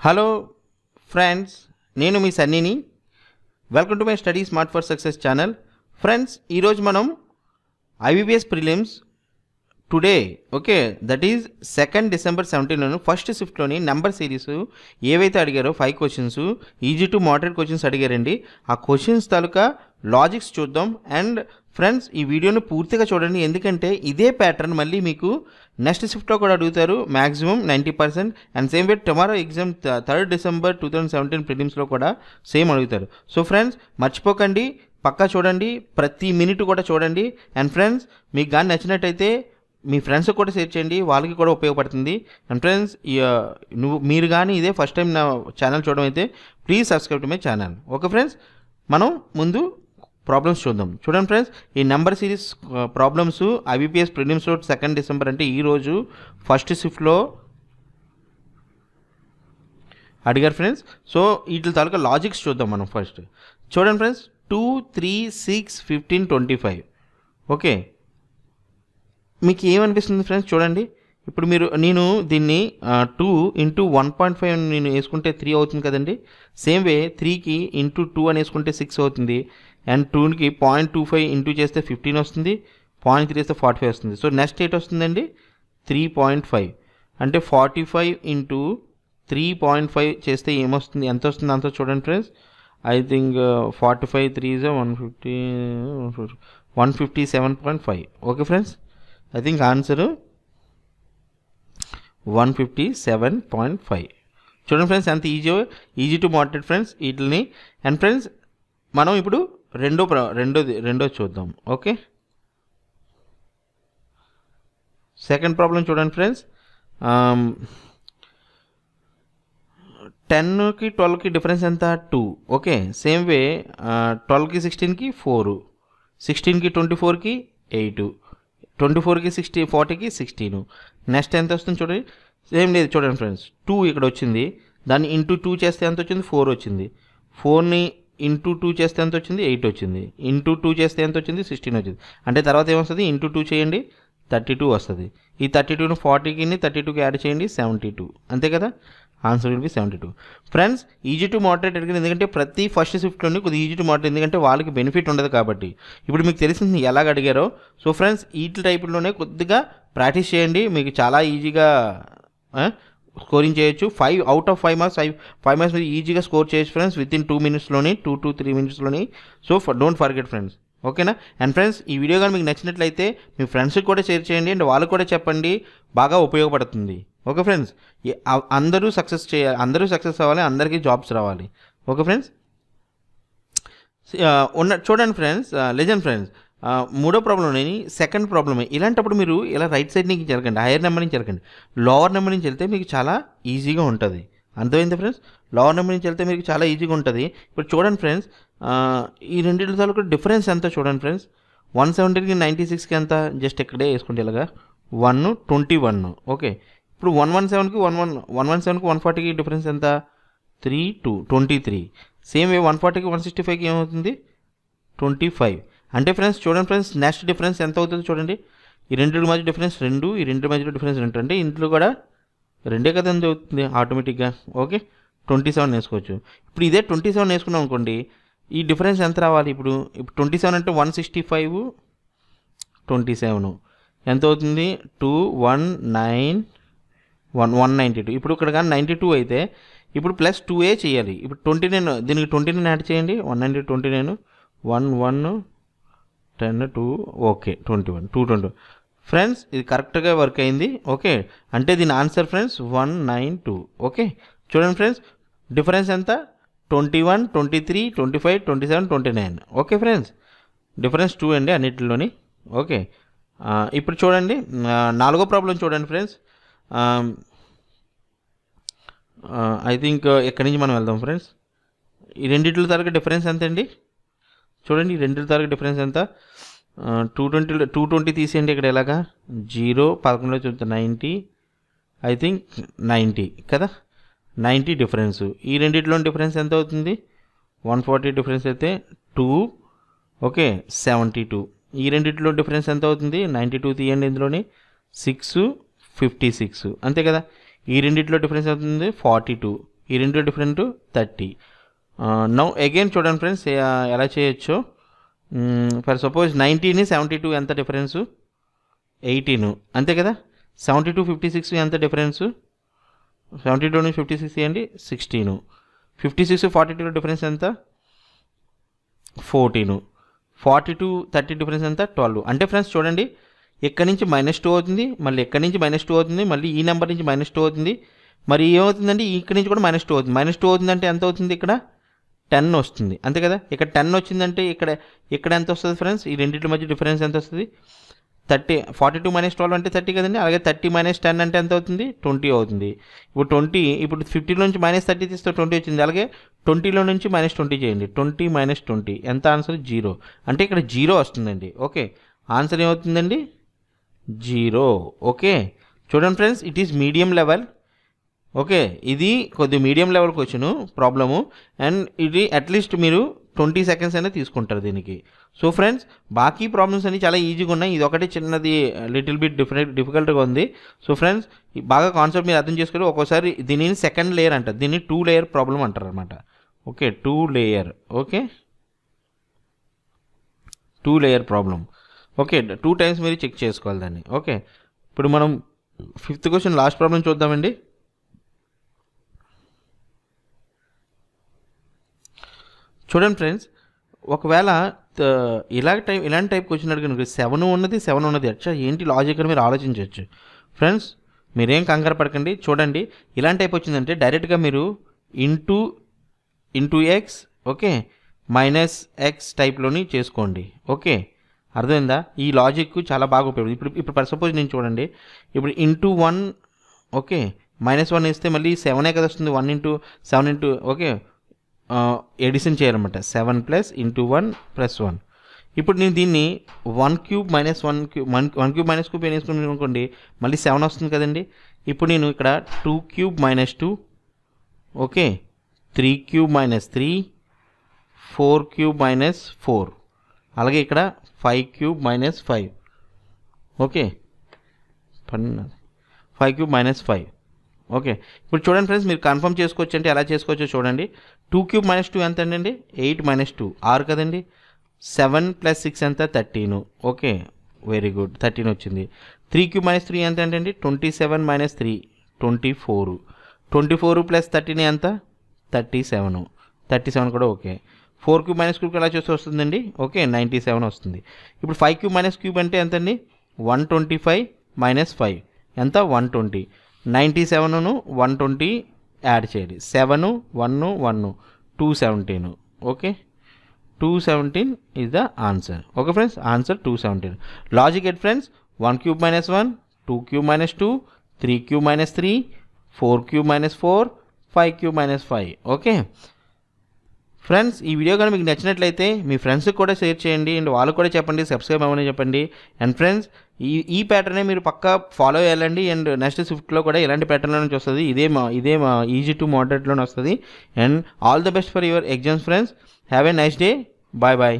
Hello friends నేను మీ సన్నీని. Welcome to my study smart for success channel friends ఈరోజు మనం IBPS prelims today okay that is second December సెవెంటీన్లోను first షిఫ్ట్లోని number series ఏవైతే అడిగారో five questions easy to moderate questions అడిగారండి. ఆ questions తాలూకా logics చూద్దాం. అండ్ ఫ్రెండ్స్ ఈ వీడియోని పూర్తిగా చూడండి. ఎందుకంటే ఇదే ప్యాటర్న్ మళ్ళీ మీకు నెక్స్ట్ షిఫ్ట్లో కూడా అడుగుతారు. Maximum ninety percent and same way tomorrow exam third December two thousand seventeen ప్రిలిమ్స్లో కూడా సేమ్ అడుగుతారు. సో ఫ్రెండ్స్ మర్చిపోకండి. పక్కా చూడండి. ప్రతి మినిట్ కూడా చూడండి. అండ్ ఫ్రెండ్స్ మీకు కానీ నచ్చినట్టయితే మీ ఫ్రెండ్స్ కూడా షేర్ చేయండి వాళ్ళకి కూడా ఉపయోగపడుతుంది. అండ్ ఫ్రెండ్స్ నువ్వు మీరు కానీ ఇదే ఫస్ట్ టైం నా ఛానల్ చూడడం అయితే please subscribe to my channel okay friends మనం ముందు ప్రాబ్లమ్స్ చూద్దాం. చూడండి ఫ్రెండ్స్ ఈ number series problems IBPS prelims second December అంటే ఈరోజు ఫస్ట్ షిఫ్ట్లో అడిగారు ఫ్రెండ్స్ సో వీటి తాలూకా లాజిక్స్ చూద్దాం మనం ఫస్ట్ చూడండి friends two three six fifteen twenty five okay మీకు ఏమనిపిస్తుంది ఫ్రెండ్స్ చూడండి. ఇప్పుడు మీరు నేను దీన్ని two into one point five నేను వేసుకుంటే త్రీ అవుతుంది కదండి. సేమ్ వే త్రీకి ఇంటూ టూ అని వేసుకుంటే సిక్స్ అవుతుంది. అండ్ టూకి పాయింట్ టూ ఫైవ్ ఇంటూ చేస్తే ఫిఫ్టీన్ వస్తుంది. పాయింట్ త్రీ వేస్తే ఫార్టీ ఫైవ్ వస్తుంది. సో నెక్స్ట్ ఎయిట్ వస్తుందండి? త్రీ పాయింట్ ఫైవ్ అంటే forty five into three point five చేస్తే ఏమొస్తుంది? ఎంత వస్తుంది? అంత చూడండి friends I think forty five three one fifty one fifty seven point five okay friends I think answer one fifty seven point five చూడండి friends ఎంత easy easy to moderate friends వీటిని and friends మనం ఇప్పుడు రెండో రెండోది రెండో చూద్దాం okay second problem చూడండి ఫ్రెండ్స్ టెన్కి ట్వెల్వ్కి డిఫరెన్స్ ఎంత? టూ ఓకే సేమ్ వే ట్వెల్వ్కి సిక్స్టీన్కి ఫోరు సిక్స్టీన్కి ట్వంటీ ఫోర్కి ఎయిట్ ట్వంటీ ఫోర్కి సిక్స్టీ ఫార్టీకి సిక్స్టీన్. నెక్స్ట్ ఎంత వస్తుంది చూడండి సేమ్ లేదు చూడండి ఫ్రెండ్స్. టూ ఇక్కడ వచ్చింది. దాన్ని ఇంటూ టూ చేస్తే ఎంత వచ్చింది? ఫోర్ వచ్చింది. ఫోర్ని ఇంటూ టూ చేస్తే ఎంత వచ్చింది? ఎయిట్ వచ్చింది. ఇంటూ టూ చేస్తే ఎంత వచ్చింది? సిక్స్టీన్ వచ్చింది. అంటే తర్వాత ఏమొస్తుంది ఇంటూ టూ చేయండి థర్టీ టూ వస్తుంది. ఈ థర్టీ టూని ఫార్టీకి థర్టీ టూకి యాడ్ చేయండి సెవెంటీ టూ. అంతే కదా? Answer will be seventy two. Friends easy to moderate అడిగింది ఎందుకంటే ప్రతి ఫస్ట్ షిఫ్ట్లోని కొద్దిగా ఈజీ టు మోడరేట్ ఎందుకంటే వాళ్ళకి బెనిఫిట్ ఉండదు కాబట్టి. ఇప్పుడు మీకు తెలిసింది ఎలాగ అడిగారో. సో ఫ్రెండ్స్ ఈ టైప్లోనే కొద్దిగా ప్రాక్టీస్ చేయండి. మీకు చాలా ఈజీగా స్కోరింగ్ చేయొచ్చు. Five out of five marks five five marks మీరు ఈజీగా స్కోర్ చేయొచ్చు ఫ్రెండ్స్. విత్ ఇన్ టూ మినిట్స్లోని టూ టు త్రీ మినిట్స్లోని సో డోంట్ ఫర్గెట్ ఫ్రెండ్స్ ఓకేనా? అండ్ ఫ్రెండ్స్ ఈ వీడియో కానీ మీకు నచ్చినట్లయితే మీ ఫ్రెండ్స్కి కూడా షేర్ చేయండి. అండ్ వాళ్ళకి కూడా చెప్పండి. బాగా ఉపయోగపడుతుంది. Okay friends? అందరూ సక్సెస్ చేయాలి అందరూ సక్సెస్ అవ్వాలి అందరికీ జాబ్స్ రావాలి. Okay friends? ఉన్న చూడండి ఫ్రెండ్స్ లెజెండ్ ఫ్రెండ్స్ మూడో ప్రాబ్లం నేను సెకండ్ ప్రాబ్లమే. ఇలాంటప్పుడు మీరు ఇలా రైట్ సైడ్ నుంచి జరగండి హైయర్ నెంబర్ నుంచి జరగండి. లోవర్ నెంబర్ నుంచి వెళ్తే మీకు చాలా ఈజీగా ఉంటుంది. అర్థమైంది ఫ్రెండ్స్? లోవర్ నెంబర్ నుంచి వెళ్తే మీకు చాలా ఈజీగా ఉంటుంది. ఇప్పుడు చూడండి ఫ్రెండ్స్ ఈ రెండింటి తాలూకు డిఫరెన్స్ ఎంత చూడండి ఫ్రెండ్స్? వన్ సెవెంటీకి నైంటీ సిక్స్కి ఎంత? జస్ట్ ఇక్కడే వేసుకుంటే ఇలాగా. One twenty one okay. ఇప్పుడు వన్ వన్ సెవెన్కి వన్ వన్ వన్ వన్ సెవెన్కి వన్ ఫార్టీకి డిఫరెన్స్ ఎంత? Three two twenty three same way one ఫార్టీకి వన్ సిక్స్టీ ఫైవ్కి ఏమవుతుంది? ట్వంటీ ఫైవ్ అంటే ఫ్రెండ్స్ చూడండి ఫ్రెండ్స్ నెక్స్ట్ డిఫరెన్స్ ఎంత అవుతుంది చూడండి? ఈ రెండు మధ్య డిఫరెన్స్ రెండు ఈ రెండు మధ్య డిఫరెన్స్ రెండు. అంటే ఇంట్లో కూడా రెండే కదా ఎంత అవుతుంది? ఆటోమేటిక్గా ఓకే ట్వంటీ సెవెన్ వేసుకోవచ్చు. ఇప్పుడు ఇదే ట్వంటీ సెవెన్ వేసుకున్నాం అనుకోండి ఈ డిఫరెన్స్ ఎంత రావాలి ఇప్పుడు? ఇప్పుడు ట్వంటీ సెవెన్ అంటే one sixty five twenty seven ఎంత అవుతుంది? Two one nine one one ninety two. ఇప్పుడు ఇక్కడ కానీ నైంటీ టూ అయితే ఇప్పుడు ప్లస్ టూ ఏ చేయాలి? ఇప్పుడు ట్వంటీ నైన్ దీనికి ట్వంటీ నైన్ యాడ్ చేయండి. One ninety twenty nine. One one ten two okay. Twenty one two twenty friends ఇది కరెక్ట్గా వర్క్ అయింది. ఓకే. అంటే దీని answer friends one nine two. Okay. చూడండి ఫ్రెండ్స్ డిఫరెన్స్ ఎంత? Twenty one twenty three twenty five twenty seven twenty nine. Okay friends difference two అండి అన్నిటిలోని. Okay. ఇప్పుడు చూడండి. నాలుగో ప్రాబ్లం చూడండి friends Um, uh, I think uh, ఎక్కడి నుంచి మనం వెళ్దాం ఫ్రెండ్స్ ఈ రెండింటిలో తరగతి డిఫరెన్స్ ఎంత అండి చూడండి ఈ రెండింటి తరగతి డిఫరెన్స్ ఎంత? టూ ట్వంటీ టూ ట్వంటీ తీసేయండి ఇక్కడ ఎలాగా? జీరో పదకొండులో చూస్తే నైంటీ ఐ థింక్ నైంటీ కదా? నైంటీ డిఫరెన్స్ ఈ రెండింటిలో డిఫరెన్స్ ఎంత అవుతుంది? వన్ ఫార్టీ డిఫరెన్స్ అయితే టూ ఓకే సెవెంటీ టూ ఈ రెండింటిలో డిఫరెన్స్ ఎంత అవుతుంది? నైంటీ టూ తీయండి ఇందులోని. Six fifty six. అంతే కదా? ఈ రెండిట్లో డిఫరెన్స్ అవుతుంది ఫార్టీ టూ. ఈ రెండులో డిఫరెంట్ థర్టీ. నౌ అగైన్ చూడండి ఫ్రెండ్స్ ఎలా చేయొచ్చో. For suppose nineteen seventy two ఎంత డిఫరెన్సు ఎయిటీన్ అంతే కదా? సెవెంటీ టూ ఫిఫ్టీ సిక్స్ ఎంత డిఫరెన్సు సెవెంటీ టూ నుంచి ఫిఫ్టీ సిక్స్ అండి sixteen fifty six forty two difference ఎంత? Fourteen forty two thirty difference ఎంత? ట్వెల్వ్ అంటే ఫ్రెండ్స్ చూడండి ఎక్కడి నుంచి మైనస్ టూ అవుతుంది మళ్ళీ ఎక్కడి నుంచి మైనస్ టూ అవుతుంది మళ్ళీ ఈ నెంబర్ నుంచి మైనస్ టూ అవుతుంది. మరి ఏమవుతుందండి ఇక్కడి నుంచి కూడా మైనస్ టూ అవుతుంది. మైనస్ టూ అవుతుందంటే ఎంత అవుతుంది ఇక్కడ? టెన్ వస్తుంది. అంతే కదా? ఇక్కడ టెన్ వచ్చిందంటే ఇక్కడ ఇక్కడ ఎంత వస్తుంది ఫ్రెండ్స్? ఈ రెండింటి మధ్య డిఫరెన్స్ ఎంత వస్తుంది? Thirty forty two minus twelve అంటే థర్టీ కదండి? అలాగే థర్టీ మైనస్ టెన్ అంటే ఎంత అవుతుంది? ట్వంటీ అవుతుంది. ఇప్పుడు ట్వంటీ ఇప్పుడు ఫిఫ్టీలో నుంచి మైనస్ థర్టీ తీస్తే ట్వంటీ వచ్చింది. అలాగే ట్వంటీలో నుంచి మైనస్ ట్వంటీ చేయండి. Twenty minus twenty. ఎంత ఆన్సర్? జీరో. అంటే ఇక్కడ జీరో వస్తుందండి. ఓకే. ఆన్సర్ ఏమవుతుందండి? జీరో. ఓకే? చూడండి friends it is medium level okay? ఇది కొద్ది medium level question problem and ఇది అట్లీస్ట్ మీరు ట్వంటీ సెకండ్స్ అయినా తీసుకుంటారు దీనికి. సో ఫ్రెండ్స్ బాకీ ప్రాబ్లమ్స్ అన్ని చాలా ఈజీగా ఉన్నాయి. ఇది ఒకటి చిన్నది లిటిల్ బిట్ డిఫరెంట్ డిఫికల్ట్గా ఉంది. సో ఫ్రెండ్స్ బాగా కాన్సెప్ట్ మీరు అర్థం చేసుకుని ఒక్కోసారి దీనిని సెకండ్ లేయర్ అంటారు. దీన్ని టూ లేయర్ ప్రాబ్లం అంటారు అనమాట okay? Two layer okay? Two layer problem okay two times మీరు చెక్ చేసుకోవాలి దాన్ని. ఓకే ఇప్పుడు మనం ఫిఫ్త్ క్వశ్చన్ లాస్ట్ ప్రాబ్లం చూద్దామండి. చూడండి ఫ్రెండ్స్ ఒకవేళ త- ఇలాంటి ఇలాంటి టైప్ క్వశ్చన్ అడిగిన సెవెన్ ఉన్నది సెవెన్ ఉన్నది. అచ్చా ఏంటి లాజిక్ అని మీరు ఆలోచించవచ్చు ఫ్రెండ్స్ మీరేం కంగారు పడకండి. చూడండి ఇలాంటి టైప్ వచ్చిందంటే డైరెక్ట్గా మీరు into into x okay minus x టైప్లోని చేసుకోండి. ఓకే అర్థమైందా? ఈ లాజిక్ చాలా బాగా ఉపయోగపడుతుంది. ఇప్పుడు ఇప్పుడు సపోజ్ నేను చూడండి. ఇప్పుడు into one okay minus one వేస్తే మళ్ళీ సెవెనే కదా వస్తుంది? One into seven into okay addition చేయాలన్నమాట. Seven plus into one plus one ఇప్పుడు నేను దీన్ని one cube minus one cube one one cube minus cube వేసుకుని అనుకోండి మళ్ళీ సెవెన్ వస్తుంది కదండి. ఇప్పుడు నేను ఇక్కడ two cube minus two okay three cube minus three four cube minus four అలాగే ఇక్కడ five cube minus five. Okay? పన్నెండు. Five cube minus five. Okay? ఇప్పుడు చూడండి ఫ్రెండ్స్ మీరు కన్ఫర్మ్ చేసుకోవచ్చు అంటే ఎలా చేసుకోవచ్చో చూడండి. టూ క్యూబ్ మైనస్ టూ ఎంత అండి? Eight minus two. ఆరు కదండి? సెవెన్ ప్లస్ సిక్స్ ఎంత? Thirteen. Okay? Very good. Thirteen వచ్చింది. త్రీ క్యూబ్ మైనస్ త్రీ ఎంత అండి? Twenty seven minus three. Twenty four. Twenty four plus thirteen ఎంత? Thirty seven. థర్టీ సెవెన్ కూడా okay. Four cube minus cube ఎలా చూస్తే వస్తుందండి? Okay ninety seven వస్తుంది. ఇప్పుడు ఫైవ్ క్యూబ్ మైనస్ క్యూబ్ అంటే ఎంతండి? One twenty five minus five. ఎంత? One twenty. నైంటీ సెవెన్ను వన్ ట్వంటీ యాడ్ చేయాలి seven one one two seventeen. Okay? Two seventeen is the answer. Okay friends? Answer two seventeen. Logic at friends? One cube minus one two cube minus two three cube minus three four cube minus four five cube minus five. Okay? Friends ఈ video కానీ మీకు నచ్చినట్లయితే మీ ఫ్రెండ్స్కి కూడా share చేయండి and వాళ్ళు కూడా చెప్పండి సబ్స్క్రైబ్ అవ్వని చెప్పండి. అండ్ ఫ్రెండ్స్ ఈ ఈ ప్యాటర్నే మీరు పక్కా ఫాలో చేయాలండి అండ్ నెక్స్ట్ స్విఫ్ట్లో కూడా ఇలాంటి ప్యాటర్న్లో నుంచి వస్తుంది ఇదే మా ఇదే మా ఈజీ టు మోడరేట్లోనే వస్తుంది. And all the best for your exams friends have a nice day bye bye